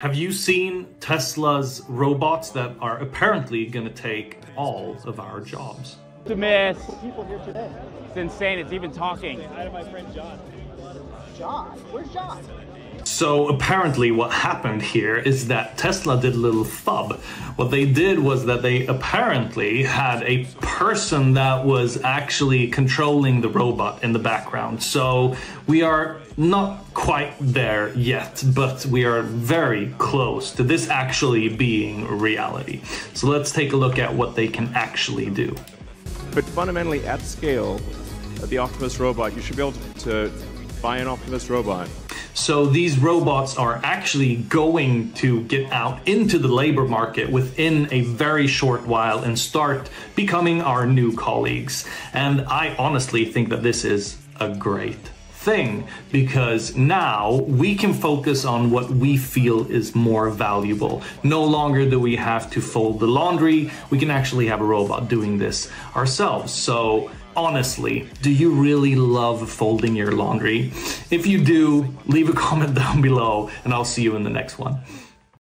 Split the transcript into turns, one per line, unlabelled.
Have you seen Tesla's robots that are apparently going to take all of our jobs?
Optimus.
people here today.
It's insane. It's even talking.
Hi to my friend John. John? Where's John?
So apparently what happened here is that Tesla did a little fub. What they did was that they apparently had a person that was actually controlling the robot in the background. So we are not quite there yet, but we are very close to this actually being reality. So let's take a look at what they can actually do.
But fundamentally, at scale, the Optimus robot, you should be able to buy an Optimus robot
so these robots are actually going to get out into the labor market within a very short while and start becoming our new colleagues. And I honestly think that this is a great thing because now we can focus on what we feel is more valuable. No longer do we have to fold the laundry, we can actually have a robot doing this ourselves. So honestly, do you really love folding your laundry? If you do, leave a comment down below and I'll see you in the next one.